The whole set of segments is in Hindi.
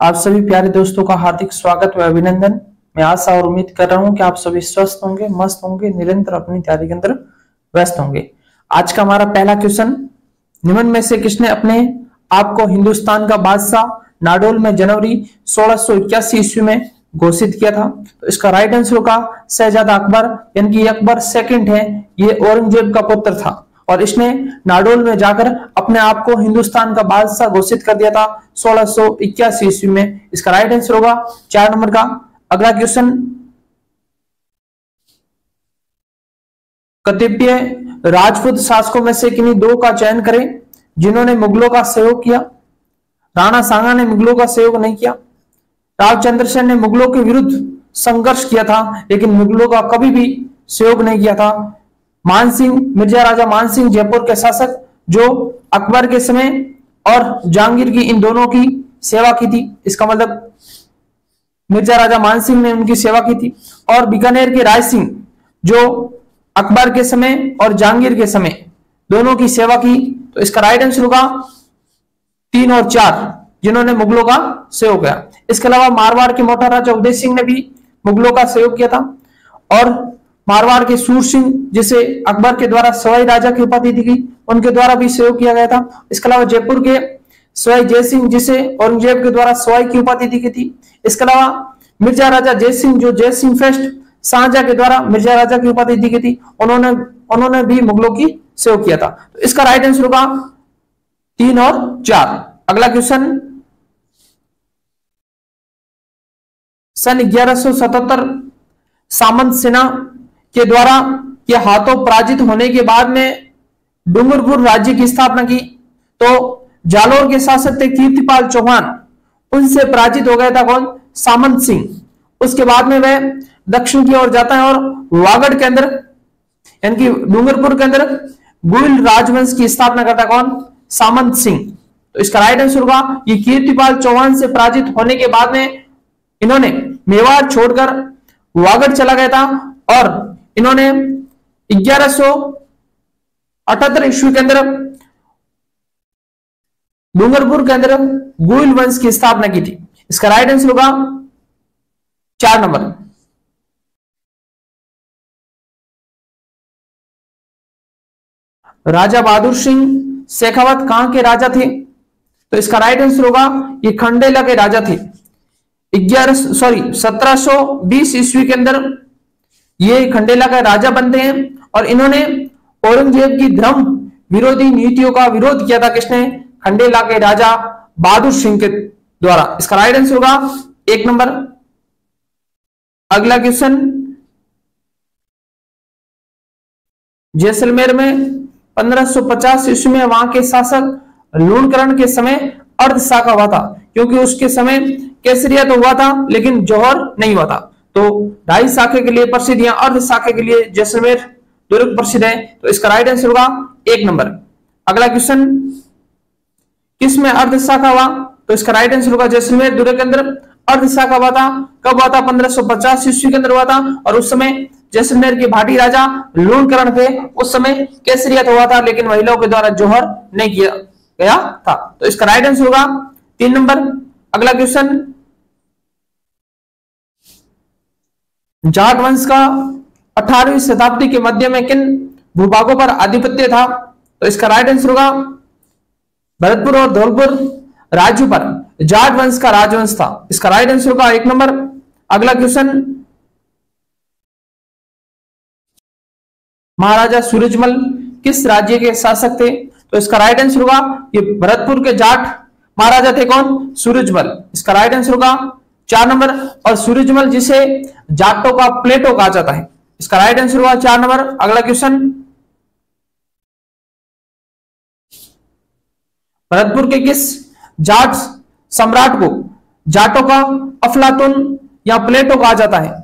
आप सभी प्यारे दोस्तों का हार्दिक स्वागत व अभिनंदन। मैं आशा और उम्मीद कर रहा हूँ कि आप सभी स्वस्थ होंगे, मस्त होंगे, निरंतर अपनी तैयारी के अंदर व्यस्त होंगे। आज का हमारा पहला क्वेश्चन, निम्न में से किसने अपने आपको हिंदुस्तान का बादशाह नाडोल में जनवरी सोलह ईस्वी में घोषित किया था? तो इसका राइट आंसर होगा शहजादा अकबर, यानी कि अकबर सेकंड है, ये औरंगज़ेब का पुत्र था। और इसने नाडोल में जाकर अपने आप को हिंदुस्तान का बादशाह घोषित कर दिया था। सोलह ईस्वी में इसका राइट आंसर होगा। चार नंबर का अगला क्वेश्चन कतिपय राजपूत शासकों में से किन्हीं दो का चयन करें जिन्होंने मुगलों का सहयोग किया? राणा सांगा ने मुगलों का सहयोग नहीं किया। राव सेन ने मुगलों के विरुद्ध संघर्ष किया था, लेकिन मुगलों का कभी भी सहयोग नहीं किया था। मानसिंह मिर्ज़ा राजा मानसिंह जयपुर के शासक, जो अकबर के समय और जहांगीर की इन दोनों की सेवा की थी। इसका मतलब मिर्ज़ा राजा मानसिंह ने उनकी सेवा की थी। और बीकानेर के राय सिंह, जो अकबर के समय और जहांगीर के समय दोनों की सेवा की तो इसका राइट आंसर होगा तीन और चार, जिन्होंने मुगलों का सहयोग किया। इसके अलावा मारवाड़ के मोटा राजा उदय सिंह ने भी मुगलों का सहयोग किया था। और मारवाड़ के सूर सिंह, जिसे अकबर के द्वारा सवाई राजा की उपाधि दी गई, उनके द्वारा भी सहयोग किया गया था। इसके अलावा जयपुर के सवाई जय सिंह, जिसे औरंगज़ेब के द्वारा सवाई की उपाधि दी गई थी। इसके अलावा मिर्ज़ा राजा जय सिंह, जो जय सिंह फेस्ट शाहजहा के द्वारा मिर्ज़ा राजा की उपाधि दी गई थी, उन्होंने उन्होंने भी मुगलों की सहयोग किया था। तो इसका राइट आंसर होगा तीन और चार। अगला क्वेश्चन। सन 1177 सामंत सेना के द्वारा के हाथों पराजित होने के बाद में डूंगरपुर राज्य की स्थापना की। तो जालोर के शासक थे कीर्तिपाल चौहान। उनसे पराजित हो गया था कौन? सामंत सिंह। उसके बाद में वह दक्षिण की ओर जाता है और वागड़ के अंदर, यानी कि डूंगरपुर के अंदर गुल राजवंश की स्थापना करता कौन? सामंत सिंह। तो इसका राइट आंसर होगा, ये कीर्तिपाल चौहान से पराजित होने के बाद में इन्होंने मेवाड़ छोड़कर वागड़ चला गया था और इन्होंने ग्यारह सो अठहत्तर ईस्वी के अंदर, डूंगरपुर के अंदर गुल वंश की स्थापना की थी। इसका राइट आंसर होगा चार नंबर। राजा बहादुर सिंह शेखावत कहाँ के राजा थे? तो इसका राइट आंसर होगा, ये खंडेला के राजा थे। ग्यारह सॉरी 1720 ईस्वी के अंदर ये खंडेला का राजा बनते हैं और इन्होंने औरंगज़ेब की धर्म विरोधी नीतियों का विरोध किया था किसने? खंडेला के राजा बहादुर सिंह के द्वारा। इसका राइट आंसर होगा। एक नंबर। अगला क्वेश्चन जैसलमेर में 1550 ईस्वी में वहाँ के शासक लूणकरण के समय अर्ध शाखा हुआ था, क्योंकि उसके समय केसरिया तो हुआ था, लेकिन जौहर नहीं हुआ था। तो ढाई शाखे के लिए प्रसिद्ध या अर्ध शाखे के लिए जैसलमेर दुर्ग प्रसिद्ध है। तो इसका राइट आंसर होगा एक नंबर। अगला क्वेश्चन किसमें अर्ध शाखा हुआ? तो इसका राइट आंसर होगा जैसलमेर दुर्ग के अंदर। अर्ध शाखा हुआ था, कब हुआ था? 1550 ईस्वी के अंदर हुआ था। और उस समय जैसलमेर के भाटी राजा लूणकरण थे। उस समय केसरियत हुआ था, लेकिन महिलाओं के द्वारा जोहर नहीं किया गया था। तो इसका राइट आंसर होगा तीन नंबर। अगला क्वेश्चन जाट वंश का 18वीं शताब्दी के मध्य में किन भूभागों पर आधिपत्य था? तो इसका राइट आंसर होगा भरतपुर और धौलपुर राज्यों पर। जाट वंश का राजवंश था। इसका राइट आंसर होगा एक नंबर। अगला क्वेश्चन महाराजा सूरजमल किस राज्य के शासक थे? तो इसका राइट आंसर होगा, ये भरतपुर के जाट महाराजा थे कौन? सूरजमल। इसका राइट आंसर होगा चार नंबर। और सूरजमल जिसे जाटों का, प्लेटो कहा जाता है। इसका राइट आंसर होगा चार नंबर। अगला क्वेश्चन भरतपुर के किस जाट सम्राट को जाटों का अफलातुन या प्लेटो कहा जाता है?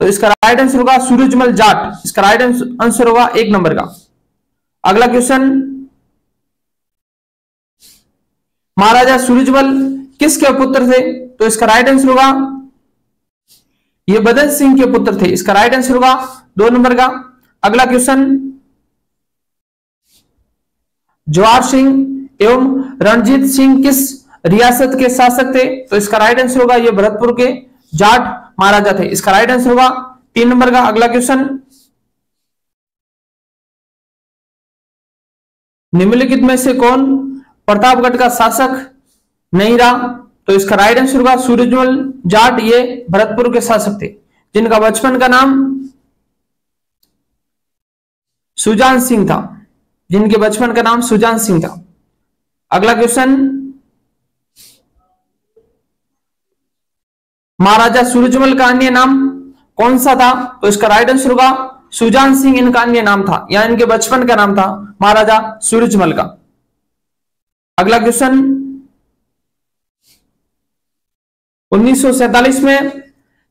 तो इसका राइट आंसर होगा सूरजमल जाट। इसका राइट आंसर होगा एक नंबर का। अगला क्वेश्चन महाराजा सूरजमल किसके पुत्र थे? तो इसका राइट आंसर होगा, ये बदन सिंह के पुत्र थे। इसका राइट आंसर होगा, दो नंबर का। अगला क्वेश्चन जवाहर सिंह एवं रणजीत सिंह किस रियासत के शासक थे? तो इसका राइट आंसर होगा, ये भरतपुर के जाट महाराजा थे। इसका राइट आंसर होगा, तीन नंबर का। अगला क्वेश्चन निम्नलिखित में से कौन प्रतापगढ़ का शासक नहीं रहा? तो इसका राइट आंसर होगा सूरजमल जाट ये भरतपुर के शासक थे जिनका बचपन का नाम सुजान सिंह था। जिनके बचपन का नाम सुजान सिंह था। अगला क्वेश्चन महाराजा सूरजमल का अन्य नाम कौन सा था? तो इसका राइट आंसर होगा सुजान सिंह, इनका अन्य नाम था। या इनके बचपन का नाम था महाराजा सूरजमल का। अगला क्वेश्चन 1947 में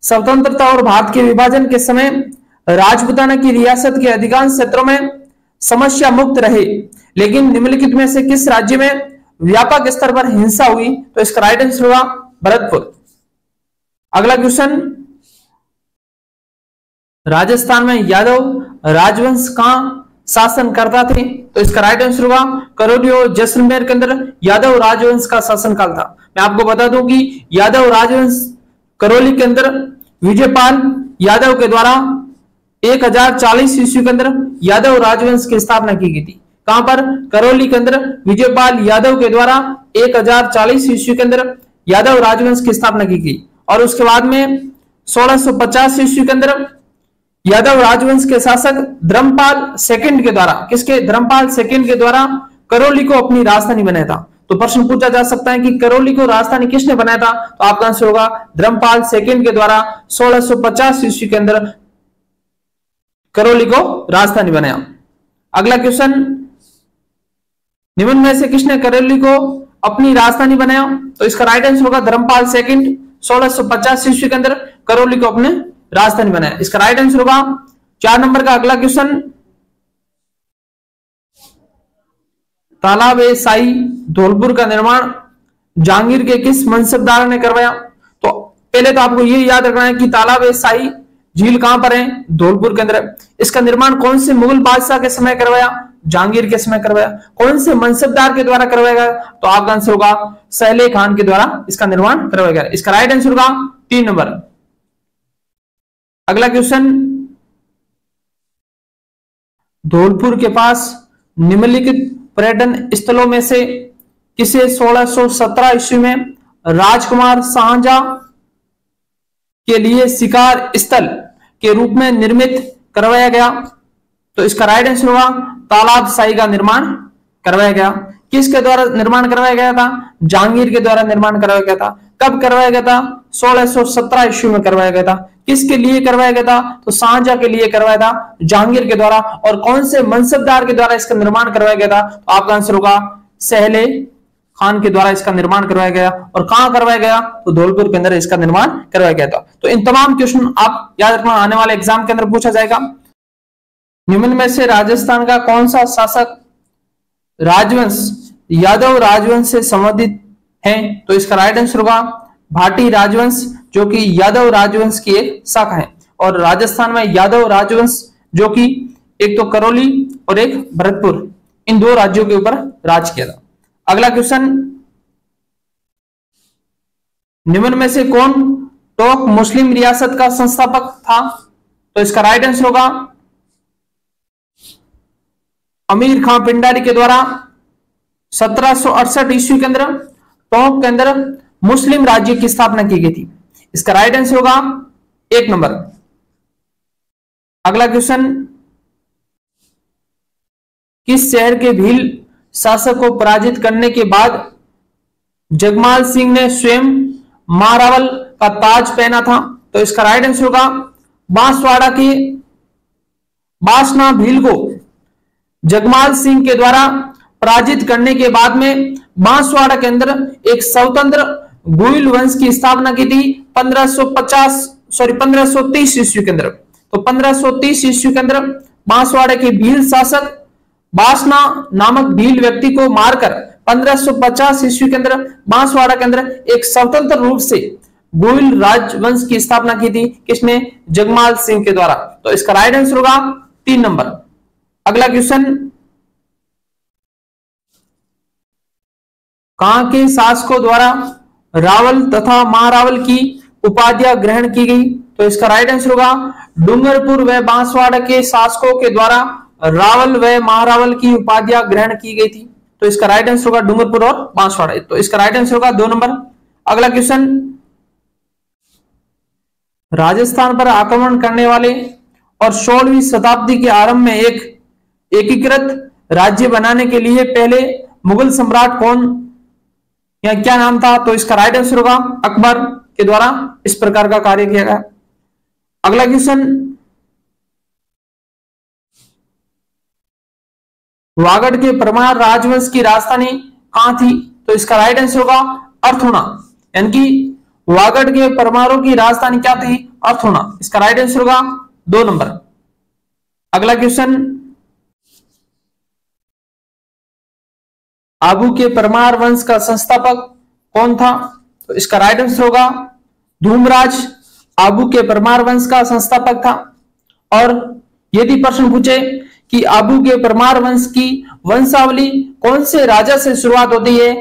स्वतंत्रता और भारत के विभाजन के समय राजपुताना की रियासत के अधिकांश क्षेत्रों में समस्या मुक्त रहे। लेकिन निम्नलिखित में से किस राज्य में व्यापक स्तर पर हिंसा हुई तो इसका राइट आंसर होगा भरतपुर। अगला क्वेश्चन राजस्थान में यादव राजवंश कहाँ शासन करता थे तो इसका राइट आंसर होगा करौली जैसलमेर के अंदर यादव राजवंश का शासन काल था। मैं आपको बता दूँ कि यादव राजवंश करौली के अंदर, विजयपाल यादव के द्वारा 1040 ईस्वी के अंदर यादव राजवंश की स्थापना की गई थी। कहाँ पर? करौली के अंदर, विजयपाल यादव के द्वारा 1040 ईस्वी के अंदर यादव राजवंश की स्थापना की गई। और उसके बाद में 1650 ईस्वी के अंदर यादव राजवंश के शासक धर्मपाल सेकंड के द्वारा, किसके? धर्मपाल सेकंड के द्वारा करौली को अपनी राजधानी बनाया था। तो प्रश्न पूछा जा सकता है कि करौली को राजधानी किसने बनाया था? तो आपका आंसर होगा धर्मपाल सेकंड के द्वारा 1650 ईस्वी के अंदर करौली को राजधानी बनाया। अगला क्वेश्चन निम्न में से किसने करौली को अपनी राजधानी बनाया? तो इसका राइट आंसर होगा धर्मपाल सेकंड 1650 ईस्वी के अंदर करौली को अपने राजधानी बनाया इसका राइट आंसर होगा चार नंबर का अगला क्वेश्चन तालाब ए साई धौलपुर का निर्माण, जहांगीर के किस मनसबदार ने करवाया? तो पहले तो आपको ये याद रखना है कि तालाब ए साई झील कहाँ पर है? धौलपुर के अंदर इसका निर्माण कौन से मुगल बादशाह के समय करवाया? जहांगीर के समय करवाया। कौन से मनसबदार के द्वारा करवाया गया? तो आपका आंसर होगा सहले खान के द्वारा इसका निर्माण करवाया गया। इसका राइट आंसर होगा तीन नंबर। अगला क्वेश्चन। धौलपुर के पास निम्नलिखित पर्यटन स्थलों में से किसे 1617 ईस्वी में राजकुमार शाहजहां के लिए शिकार स्थल के रूप में निर्मित करवाया गया? तो इसका राइट आंसर होगा, तालाब शाही का निर्माण करवाया गया। किसके द्वारा निर्माण करवाया गया था? जहांगीर के द्वारा निर्माण करवाया गया था। कब करवाया गया था? 1617 ईस्वी में करवाया गया था। किसके लिए करवाया गया था? तो शाहजहां के लिए करवाया था, जहांगीर के द्वारा। और कौन से मनसबदार के द्वारा इसका निर्माण करवाया गया था? तो आपका आंसर होगा, सहले खान के द्वारा इसका निर्माण करवाया गया। और कहाँ करवाया गया? तो धौलपुर के अंदर इसका निर्माण करवाया गया था। तो इन तमाम क्वेश्चन आप याद रखना, आने वाले एग्ज़ाम के अंदर पूछा जाएगा। निम्न में से राजस्थान का कौन सा शासक राजवंश, यादव राजवंश से संबंधित है? तो इसका राइट आंसर होगा भाटी राजवंश, जो कि यादव राजवंश की एक शाखा है। और राजस्थान में यादव राजवंश, जो कि एक तो करौली और एक भरतपुर, इन दो राज्यों के ऊपर राज किया था। अगला क्वेश्चन निम्न में से कौन टोक मुस्लिम रियासत का संस्थापक था? तो इसका राइट आंसर होगा, अमीर खां पिंडारी के द्वारा सत्रह सौ ईस्वी के अंदर, टोंक के अंदर मुस्लिम राज्य की स्थापना की गई थी। इसका राइट आंसर होगा एक नंबर। अगला क्वेश्चन किस शहर के भील शासक को पराजित करने के बाद जगमाल सिंह ने स्वयं मारावल का ताज पहना था? तो इसका राइट आंसर होगा बांसवाड़ा के बासना भील को जगमाल सिंह के द्वारा पराजित करने के बाद में बांसवाड़ा के अंदर एक स्वतंत्र गुइल वंश की स्थापना की थी 1550 सॉरी 1530 ईस्वी के अंदर। तो 1530 ईस्वी के अंदर बांसवाड़ा के भील शासक बासना नामक भील व्यक्ति को मारकर 1550 ईस्वी के अंदर, बांसवाड़ा के अंदर एक स्वतंत्र रूप से गोइल राजवंश की स्थापना की थी किसने? जगमाल सिंह के द्वारा। तो इसका राइट आंसर होगा तीन नंबर। अगला क्वेश्चन कहा के शासकों द्वारा रावल तथा महारावल की उपाधियाँ ग्रहण की गई। तो इसका राइट आंसर होगा, डूंगरपुर व बांसवाड़ा के शासकों के द्वारा रावल व महारावल की उपाधियाँ ग्रहण की गई थी। तो इसका राइट आंसर होगा डूंगरपुर और बांसवाड़ा। तो इसका राइट आंसर होगा दो नंबर। अगला क्वेश्चन राजस्थान पर आक्रमण करने वाले और सोलहवीं शताब्दी के आरंभ में एक एकीकृत राज्य बनाने के लिए पहले मुगल सम्राट कौन या क्या नाम था? तो इसका राइट आंसर होगा अकबर के द्वारा इस प्रकार का कार्य किया गया। अगला क्वेश्चन वागड़ के परमार राजवंश की राजधानी कहाँ थी? तो इसका राइट आंसर होगा अर्थुणा यानी कि वागड़ के परमारों की राजधानी क्या थी? अर्थुणा इसका राइट आंसर होगा दो नंबर। अगला क्वेश्चन आबू के परमार वंश का संस्थापक कौन था? तो इसका राइट आंसर होगा धूमराज। आबू के परमार वंश का संस्थापक था। और यदि प्रश्न पूछे कि आबू के परमार वंश की वंशावली कौन से राजा से शुरुआत होती है?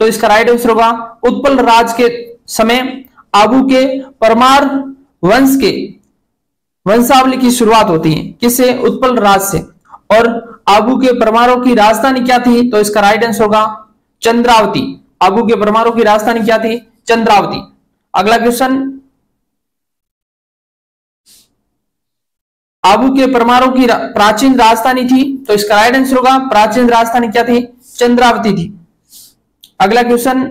तो इसका राइट आंसर होगा उत्पल राज के समय। आबू के परमार वंश के वंशावली की शुरुआत होती है। किससे उत्पल राज से। और आबू के परमारों की राजधानी क्या थी? तो इसका राइट आंसर होगा चंद्रावती। आबू के परमारों की राजधानी क्या थी? चंद्रावती। अगला क्वेश्चन आबू के परमाणु की प्राचीन राजधानी थी तो इसका राइट आंसर होगा प्राचीन राजधानी क्या थी? चंद्रावती थी। अगला क्वेश्चन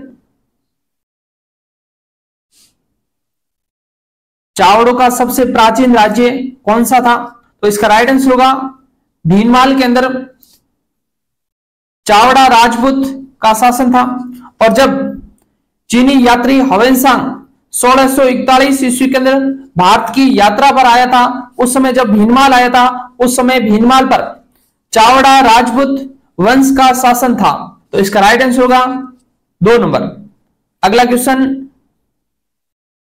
चावड़ों का सबसे प्राचीन राज्य कौन सा था? तो इसका राइट आंसर होगा भीनमाल के अंदर चावड़ा राजपूत का शासन था और जब चीनी यात्री हवेनसांग सोलह ईस्वी के अंदर भारत की यात्रा पर आया था, उस समय जब भीनमाल आया था, उस समय भीनमाल पर चावड़ा राजपूत वंश का शासन था। तो इसका राइट आंसर होगा दो नंबर। अगला क्वेश्चन